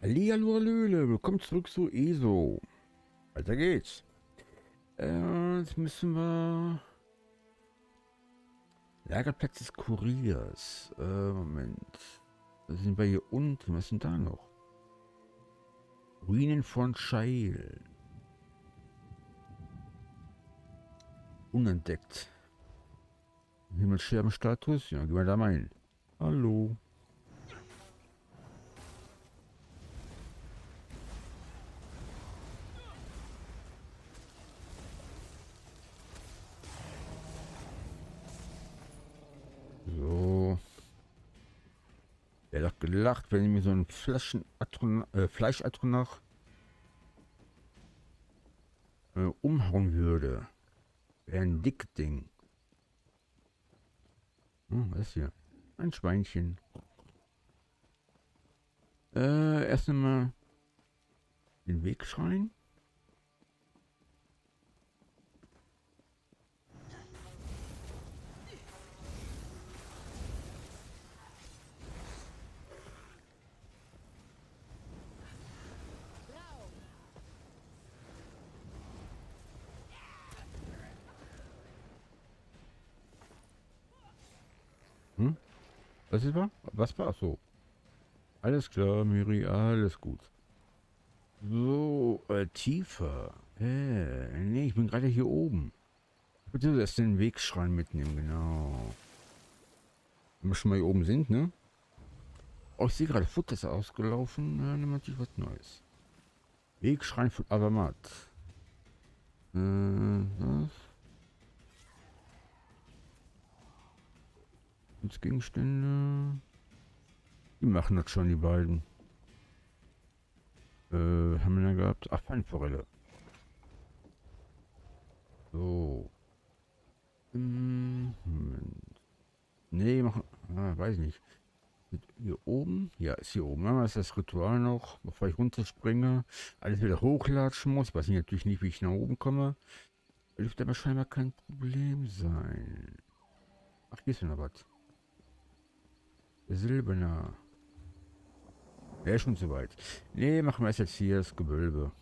Hallihallo, Hallöle, willkommen zurück zu ESO. Weiter geht's. Äh, jetzt müssen wir... Lagerplatz des Kuriers. Äh, Moment. Da sind wir hier unten. Was sind da noch? Ruinen von Scheil. Unentdeckt. Himmelscherbenstatus? Ja, gehen wir da mal hin. Hallo. Gelacht, wenn ich mir so ein Flaschen äh, Fleischatronach äh, umhauen würde. Wäre ein dick Ding. Hm, was ist hier? Ein Schweinchen. Äh, erst einmal den Weg schreien. Was ist war? Was war? so? Alles klar, Miri, alles gut. So, äh, tiefer. Äh, nee, ich bin gerade hier oben. Bitte erst den Wegschrein mitnehmen, genau. Wenn wir schon mal hier oben sind, ne? Oh, ich sehe gerade, Futter ist ausgelaufen. Ja, dann natürlich was Neues. Wegschrein von Abamat. Äh, was? Gegenstände. Die machen das schon, die beiden. Äh, haben wir da gehabt? Ach, Pfannforelle. So. Hm, nee, machen. Ah, weiß nicht. Hier oben? Ja, ist hier oben. Ja, ist das Ritual noch, bevor ich runterspringe. Alles wieder hochlatschen muss. Weiß ich natürlich nicht, wie ich nach oben komme. Dürfte aber scheinbar kein Problem sein. Ach, hier ist noch was. Silberner. Wäre schon soweit. Nee, machen wir es jetzt hier, das Gewölbe.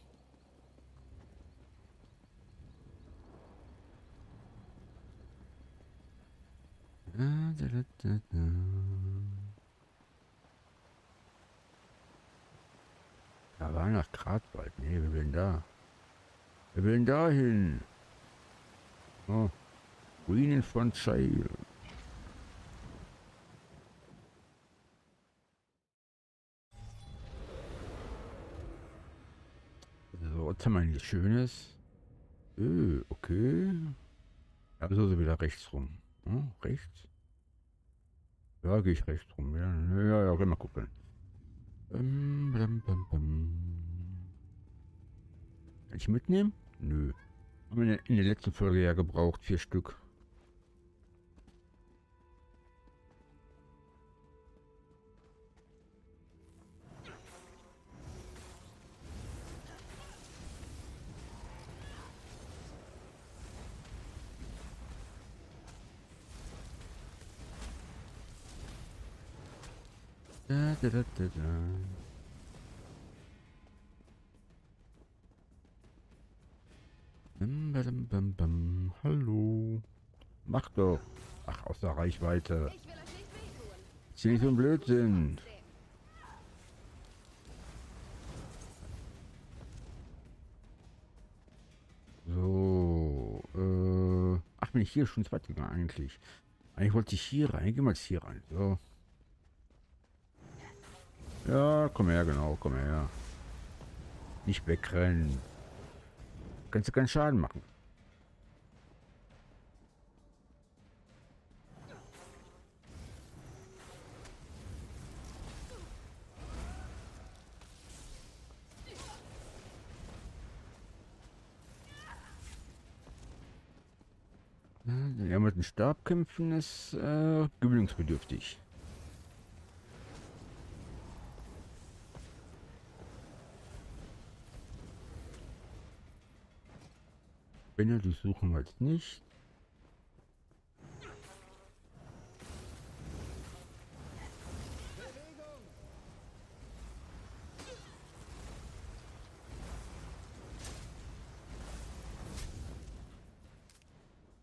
Da, war nach Gradwald. Nee, wir will da? Wir will da hin? Oh. Ruinen von Child. Was haben wir hier Schönes? Öh, okay. Also so wieder rechts rum. Hm, rechts? Ja, gehe ich rechts rum. Ja, ja, ja, mal gucken. Ähm, bam, bam, bam. Kann ich mitnehmen? Nö. Haben wir in der letzten Folge ja gebraucht, vier Stück. Da, da, da, da, da. Bam, bam, bam, bam. Hallo. Mach doch. Ach, aus der Reichweite. Ist nicht so ein Blödsinn. So. Äh, ach, bin ich hier schon zweit gegangen eigentlich. Eigentlich wollte ich hier rein. Geh mal hier rein. So. Ja, komm her, genau, komm her. Nicht wegrennen. Kannst du keinen Schaden machen. Ja, mit dem Stab kämpfen ist äh, gewöhnungsbedürftig. Spinne, die suchen wir jetzt nicht.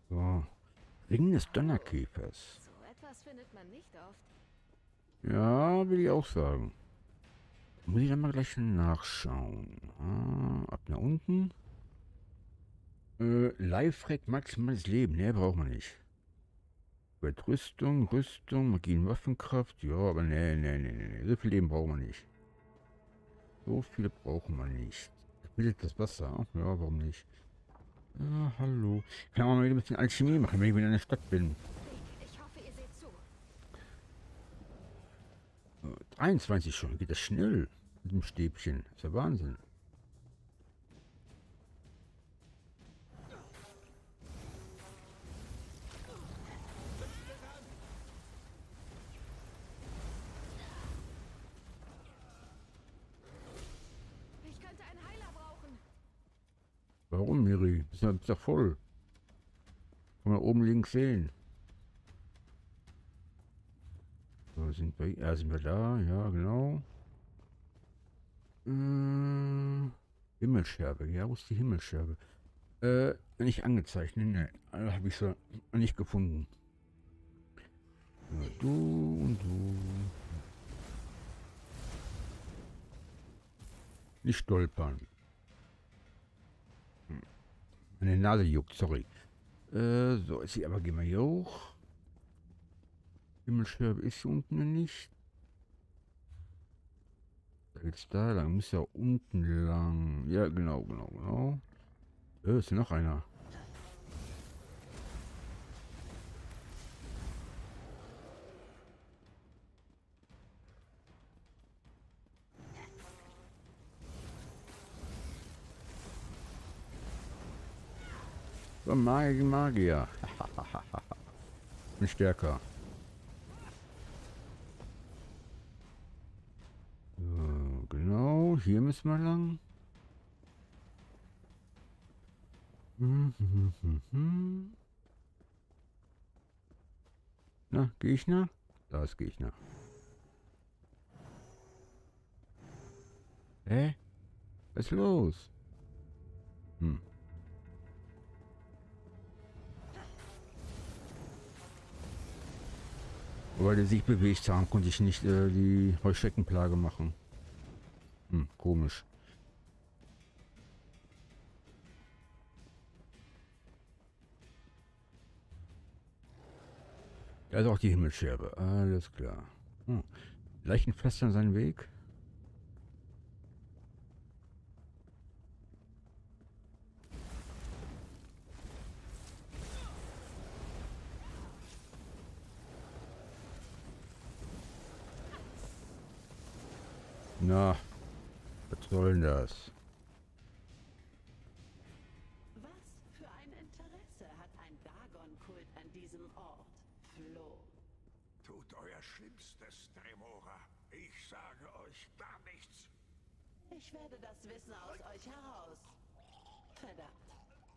So. Ring des Donnerkäfers. So etwas findet man nicht oft. Ja, will ich auch sagen. Muss ich dann mal gleich nachschauen. Ah, ab nach unten. Äh, Live-Rack maximales Leben. Ne, braucht man nicht. Wird Rüstung, Rüstung, Magie und Waffenkraft. Ja, aber ne, ne, ne, ne. So viel Leben braucht man nicht. So viele brauchen wir nicht. Bildet das Wasser? Ja, warum nicht? Ja, hallo. Kann man mal ein bisschen Alchemie machen, wenn ich wieder in der Stadt bin. Ich, ich hoffe, ihr seht zu. 23 schon, geht das schnell mit dem Stäbchen. Das ist ja Wahnsinn. Warum, Miri? Bist ja, bist ja voll. Kann man oben links sehen. So, sind wir, ja, sind wir da? Ja, genau. Äh, Himmelscherbe. Ja, wo ist die Himmelscherbe? Äh, nicht angezeichnet. Ne, habe ich so nicht gefunden. Ja, du und du. Nicht stolpern. Meine Nase juckt, sorry. Äh, so, ist sie aber gehen wir hier hoch. Himmelscherbe ist hier unten nicht. Da geht's da lang. Muss ja unten lang. Ja, genau, genau, genau. Äh, ist hier noch einer. So, Magier, Magier. Bin stärker. Genau, hier müssen wir lang. Hm, hm, hm, hm. Na, Gegner? Da ist Gegner. Hä? Was ist los? Hm. Weil die sich bewegt haben, konnte ich nicht äh, die Heuschreckenplage machen. Hm, komisch. Da ist auch die Himmelscherbe. Alles klar. Hm. Leichenpflaster seinen Weg. Na, was soll denn das? Was für ein Interesse hat ein Dagon-Kult an diesem Ort? Flo. Tut euer Schlimmstes, Tremora. Ich sage euch gar nichts. Ich werde das Wissen aus euch heraus. Verdammt.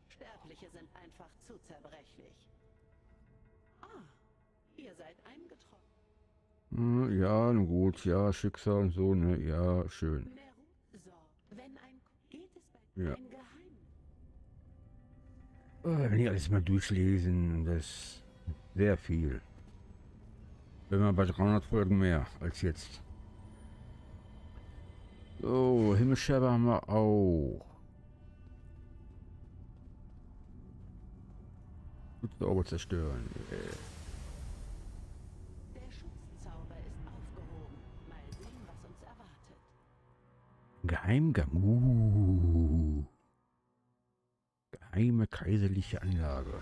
Sterbliche sind einfach zu zerbrechlich. Ah, ihr seid eingetroffen. Hm, ja, gut, ja, Schicksal und so, ne, ja, schön. Ja. Äh, Wenn ich alles mal durchlesen, das sehr viel. Wenn man bei 300 Folgen mehr als jetzt. So, Himmelscherbe haben wir auch. Gut sauber zerstören. Äh, Geheimgang. Uh. Geheime kaiserliche Anlage.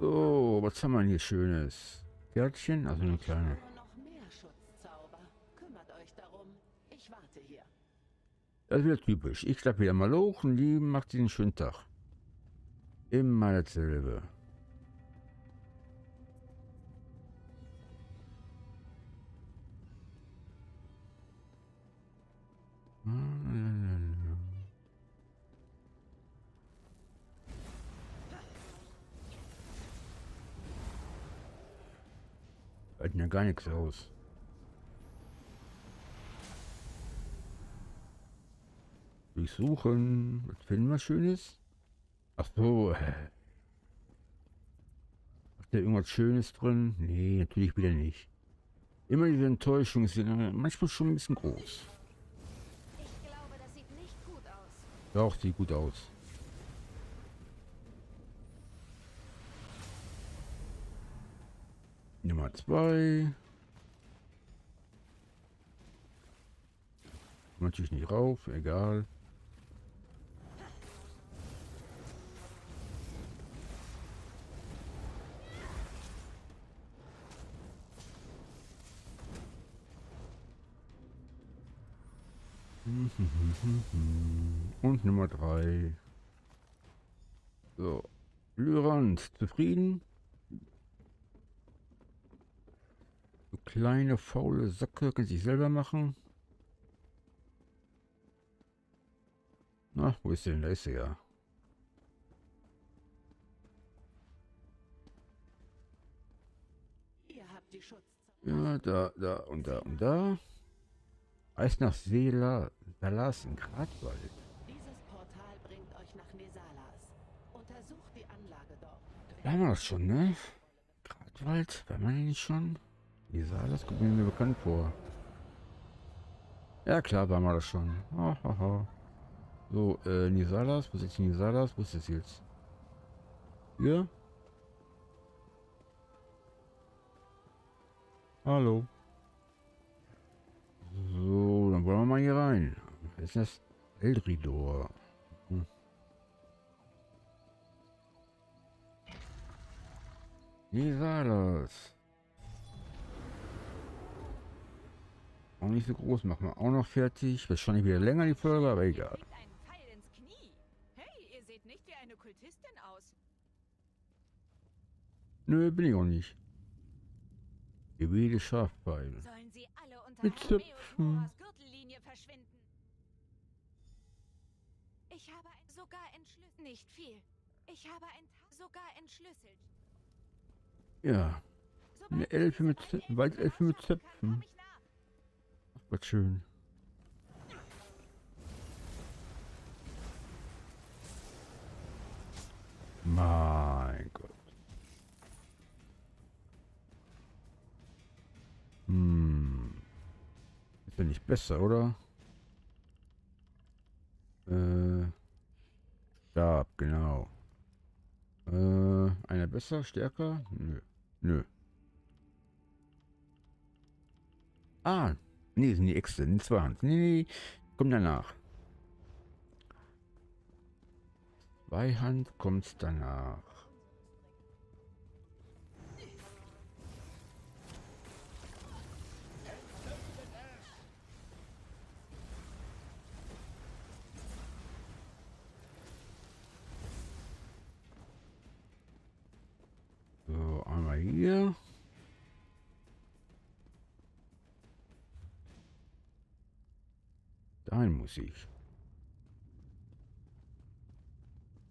So, was haben wir denn hier Schönes? Kärtchen, also eine kleine. Das ist wieder typisch. Ich klappe wieder mal hoch und die macht einen schönen Tag. Immer dasselbe. Halten ja gar nichts aus. Durchsuchen. Was finden wir Schönes? Ach so. äh. da irgendwas Schönes drin? Nee, natürlich wieder nicht. Immer diese Enttäuschung ist manchmal schon ein bisschen groß. Ich glaube, das sieht nicht gut aus. Doch, sieht gut aus. Nummer zwei. Natürlich nicht rauf, egal. Und Nummer drei. So. Lyrand, zufrieden? Kleine, faule Socke, kann sich selber machen. Na, wo ist denn? Da ist er ja. Ja, da, da und da und da. Eis nach Sela, Salas in Gradwald. Dieses Portal bringt euch nach Nesalas. Untersucht die Anlage dort. Da haben wir das schon, ne? Gradwald, war man nicht schon? Die Salas kommt mir bekannt vor. Ja klar, waren wir das schon. Ha, ha, ha. So, äh, Nisalas, wo ist jetzt Nisalas? Wo ist das jetzt? Hier? Hallo. So, dann wollen wir mal hier rein. Was ist das? Eldridor. Hm. Nisalas. Auch nicht so groß, machen wir auch noch fertig. Wahrscheinlich wieder länger die Folge, aber egal. Hey, ihr seht nicht wie eine Kultistin aus. Nö, bin ich auch nicht. Gewede Schafpfeil. Sollen sie alle unter Mit Zöpfen. Gürtellinie verschwinden? Ich habe sogar entschlüsselt. Nicht viel. Ich habe sogar entschlüsselt. Ja, Eine Elfe mit Zöpfen, Waldelfe mit Zöpfen. Was schön. Mein Gott. Hm. Ist ja nicht besser, oder? Äh. Stab, genau. Äh, einer besser, stärker? Nö. Nö. Ah, nee, sind die Äxte, die Zweihand. Nee, nee, kommt danach. Zweihand kommt danach. So, einmal hier. Ich.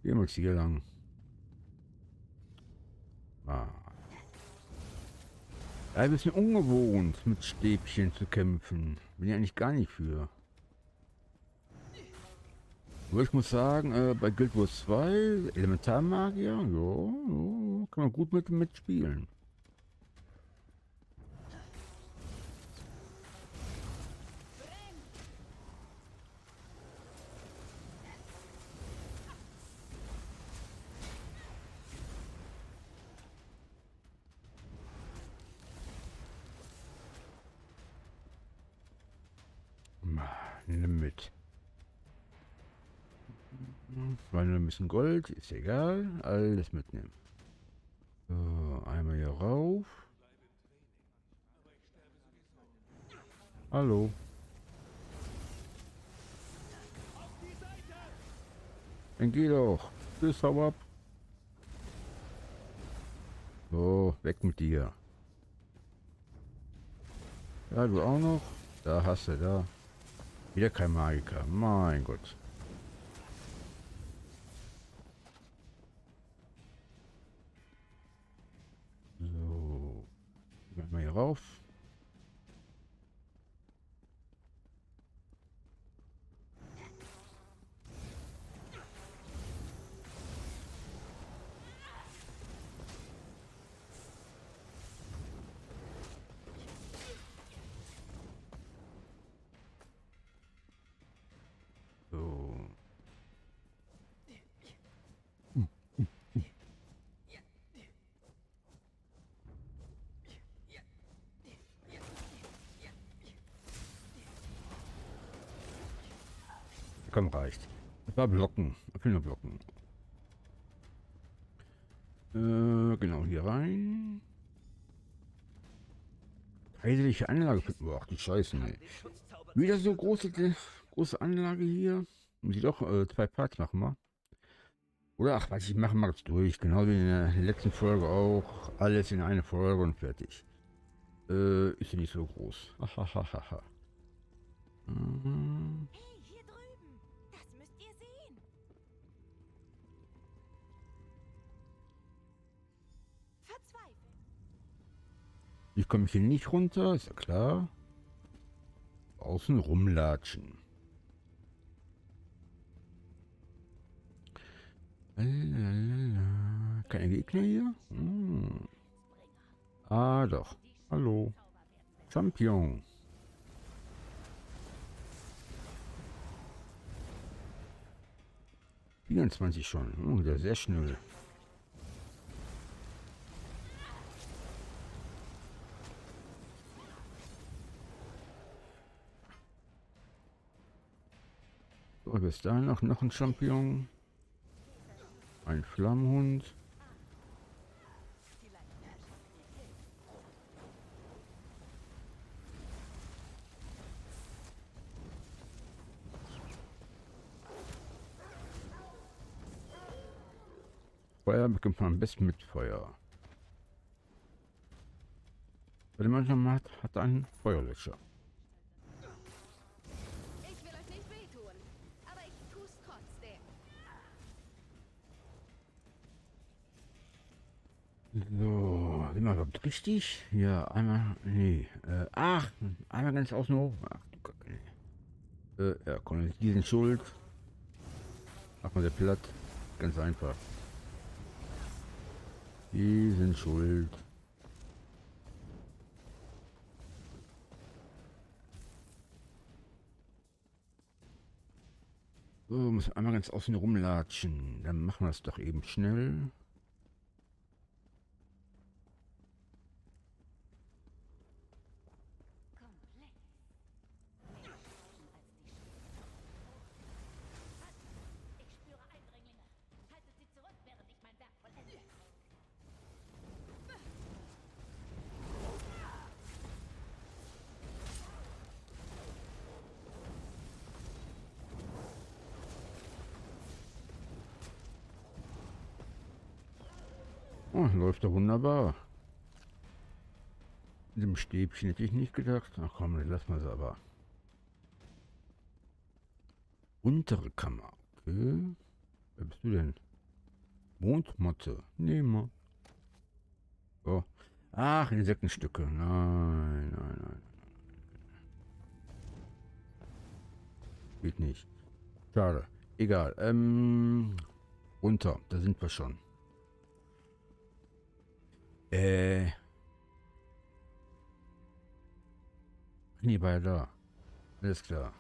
Gehen wir jetzt hier lang. Ah. Ein bisschen ungewohnt, mit Stäbchen zu kämpfen. Bin ich eigentlich gar nicht für. Aber ich muss sagen, äh, bei Guild Wars 2, Elementarmagier, ja, ja, kann man gut mit mitspielen. Ma, Nimm mit. War nur ein bisschen Gold, ist egal. Alles mitnehmen. So, einmal hier rauf. Hallo. Dann geh doch. Tschüss, hau ab. So, weg mit dir. Ja, du auch noch? Da hast du, da. Wieder kein Magiker. Mein Gott. So. Gehen wir hier rauf. Komm, reicht. Das war Blocken. Ich will nur Blocken. Äh, genau, hier rein. Kaiserliche Anlage. Boah, die Scheiße, ey. Wieder so große, große Anlage hier. Muss ich doch äh, zwei Parts machen, mal. Oder ach, was ich mache, ich durch. Genau wie in der letzten Folge auch. Alles in eine Folge und fertig. Äh, ist ja nicht so groß. Hahaha. mhm. Ich komme hier nicht runter, ist ja klar. Außen rumlatschen. Lalalala. Keine Gegner hier? Hm. Ah, doch. Hallo. Champion. Vierundzwanzig schon. Oh, ist sehr schnell. So, bis dahin noch, noch ein Champion. Ein Flammhund. Feuer bekommt man am besten mit Feuer. Wenn man schon hat, hat einen Feuerlöscher. Wir überhaupt richtig? Ja, einmal, nee, äh, ach, einmal ganz außen hoch. Ach du Kacke, nee. Äh, ja, komm, die sind schuld. Mach mal der platt. Ganz einfach. Die sind schuld. So, muss einmal ganz außen rumlatschen. Dann machen wir es doch eben schnell. Ich spüre Eindringlinge. Haltet sie zurück, während ich mein Werk vollende. Oh, läuft doch wunderbar. Mit dem Stäbchen hätte ich nicht gedacht. Ach komm, dann lassen wir es aber. Untere Kammer. Okay. Wer bist du denn? Mondmotte. Nehmen wir. So. Ach, Insektenstücke. Nein, nein, nein. Geht nicht. Schade. Egal. Ähm, runter. Da sind wir schon. Äh. Nee, ja da. Alles klar.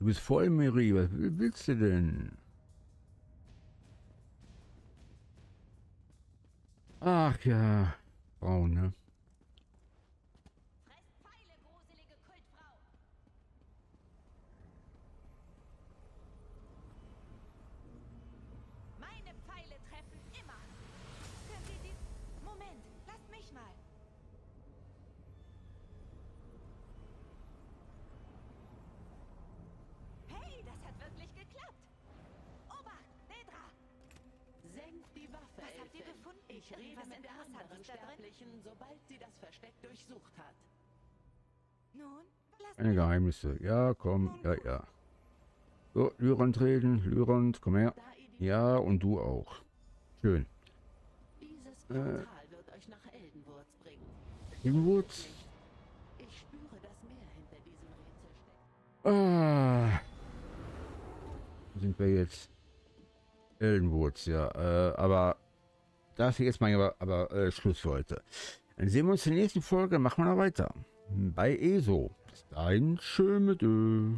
Du bist voll, Miri. Was will- willst du denn? Ach ja. Frauen, ne? Mit der anderen? Sterblichen, sobald sie das Versteck durchsucht hat. Nun, Keine Geheimnisse. Ja, komm. Ja, ja. So, Lyron treten. Lyron, komm her. Ja, und du auch. Schön. Dieses Äh. Portal wird euch nach Eldenwurz bringen. Inwoods. Ich spüre, dass mehr hinter diesem Rätsel steckt. Ah. Wo sind wir jetzt? Eldenwoods, ja. Äh, aber das hier ist mal aber, aber äh, Schluss für heute. Dann sehen wir uns in der nächsten Folge. Machen wir noch weiter. Bei ESO. Bis dahin, schön mit Ö.